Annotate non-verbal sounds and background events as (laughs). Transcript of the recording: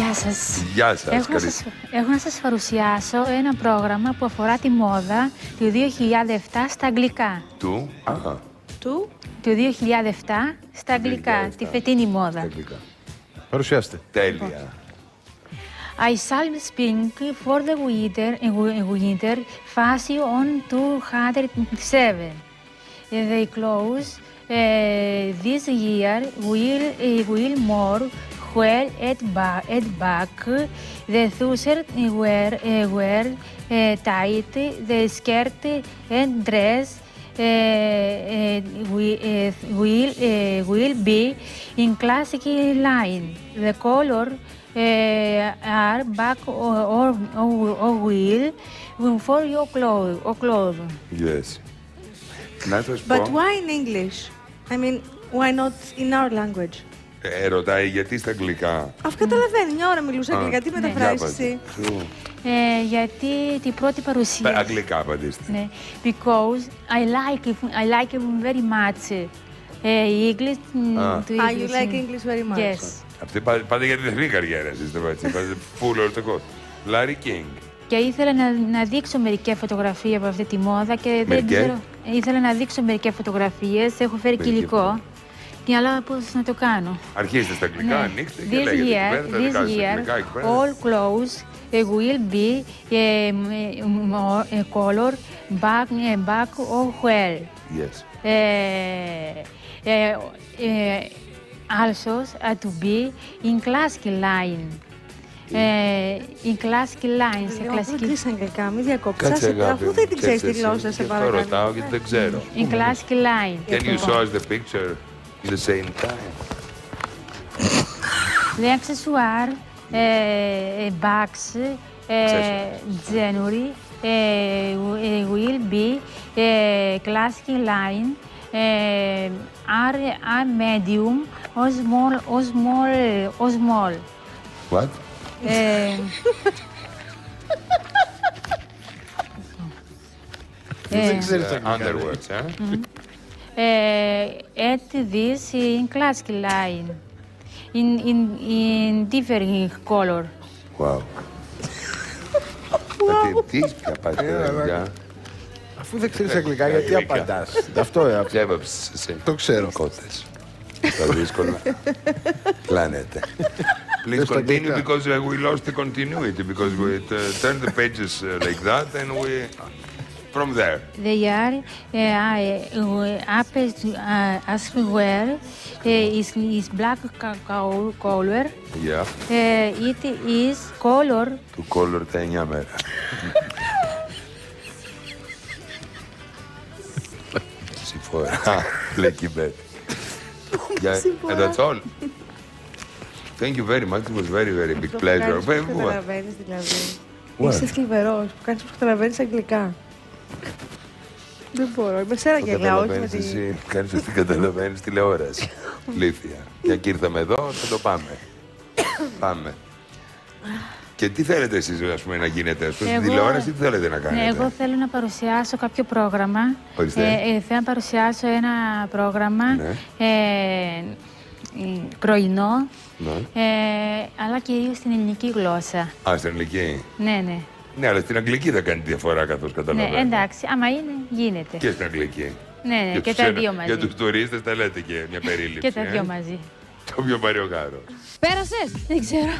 Γεια σας. Γεια σας. Έχω, να καλή- σας, έχω να σας παρουσιάσω ένα πρόγραμμα που αφορά τη μόδα του 2007 στα αγγλικά. Του. Α, Του; Του 2007 στα αγγλικά, 2007. τη φετινή μόδα. αγγλικά. Παρουσιάστε. Τέλεια. I shall speak for the winter, uh, winter fashion on 207. The clothes uh, this year will, uh, will more Well, at back, at back, the Thuser were, uh, were uh, tight, the skirt and dress uh, eh, uh, eh, we, uh, will, eh, will be in classic line. The color are back or, or, or will for your clothes. Or clothes. Yes. But why in English? I mean, why not in our language? Ε, ρωτάει γιατί στα αγγλικά; Αφού καταλαβαίνει, μια ώρα μιλούσα Α, αγγλικά, τι ναι. μεταφράζεις Για εσύ; πάτε. Σου. Ε, γιατί την πρώτη παρουσίαση. Αγγλικά απαντήστε. Ναι, because I like it, I like it very much. Ε, English, mm, Α. to Ah, you English. like English very much. Yes. Αυτή πά- πάτε για τη διεθνή καριέρα εσείς, δεν πάτε. Πάτε full ορτοκό. Λάρι Κίνγκ. Και ήθελα να, να δείξω μερικές φωτογραφίες από αυτή τη μόδα και δεν Μερικές; ξέρω. Ήθελα να δείξω μερικές φωτογραφίες, έχω φέρει και Μερικές υλικό. Και αλλά πώς να το κάνω; Αρχίστε στα αγγλικά, Ναι. ανοίξτε και This λέγετε εκεί year, πέρα, τα this δικά σας year, αγγλικά εκεί πέρα. all clothes uh, will be uh, more uh, color back, uh, back or well. Yes. Uh, uh, uh, also uh, to be in classic line. Uh, in classic line, σε Λέω, αφού δεν κλασική. ξέρεις αγγλικά, μην διακόψεις. Κάτσε Άσε, αγάπη Αφού μου, δεν την ξέρεις τη κάτσε γλώσσα, εσύ. σε Γι' αυτό παρακαλώ. ρωτάω γιατί δεν ξέρω. In classic line. Can you show us the picture; at the same time? The accessoire, uh, bags, uh, January uh, will be uh, classic line. Uh, are, are medium or small or small or small. What? Uh, Δεν ξέρει τα Uh, αγγλικά. Underwords, ε? uh, at this in classic line, in in in different color. Wow. Τι, τι, ποια πάτε, παιδιά. Αφού δεν ξέρει αγγλικά, γιατί Αγγλικά. απαντά. Αυτό ε, αυτό. Τζέβαψε σε Το ξέρω. κότες. Τα δύσκολα. Κλάνετε. Please στα continue αγγλικά. because uh, we lost the continuity because we uh, turned the pages uh, like that and we from there. They are uh, uh, up as, uh, as well uh, is, is black ca- ca- color. Yeah. Uh, it is color Του color τα 9 μέρα. Συμφωνώ. Lucky bet. Yeah, and that's all. Thank you very much. It was very, very big pleasure. Κάνεις πως Well, what? καταλαβαίνεις δηλαδή. What? Είσαι θλιβερός που κάνεις πως καταλαβαίνεις αγγλικά. Δεν μπορώ, είμαι σένα Το γελάω, όχι με καταλαβαίνεις τη... εσύ. Κάνεις ότι καταλαβαίνεις τηλεόραση. (laughs) Λήθεια. Μια και ήρθαμε εδώ, θα το πάμε. πάμε. Και τι θέλετε εσείς, ας πούμε, να γίνετε, ας πούμε, στην Εγώ- τηλεόραση, τι θέλετε να κάνετε; Ναι, εγώ θέλω να παρουσιάσω κάποιο πρόγραμμα. Ορίστε. Ε, ε, θέλω να παρουσιάσω ένα πρόγραμμα Ναι. ε, ε, πρωινό, Ναι. ε, αλλά κυρίως στην ελληνική γλώσσα. Α, στην αγγλική. Ναι, ναι. Ναι, αλλά στην αγγλική θα κάνει διαφορά καθώς καταλαβαίνω. Ναι, εντάξει, άμα είναι, γίνεται. Και στην αγγλική. Ναι, ναι, Για και τους τα ξένα- δύο μαζί. Για τους τουρίστες τα λέτε και μια περίληψη. (laughs) Και τα ε. δύο μαζί. Το πιο βαριογάρο. Πέρασες, δεν ξέρω.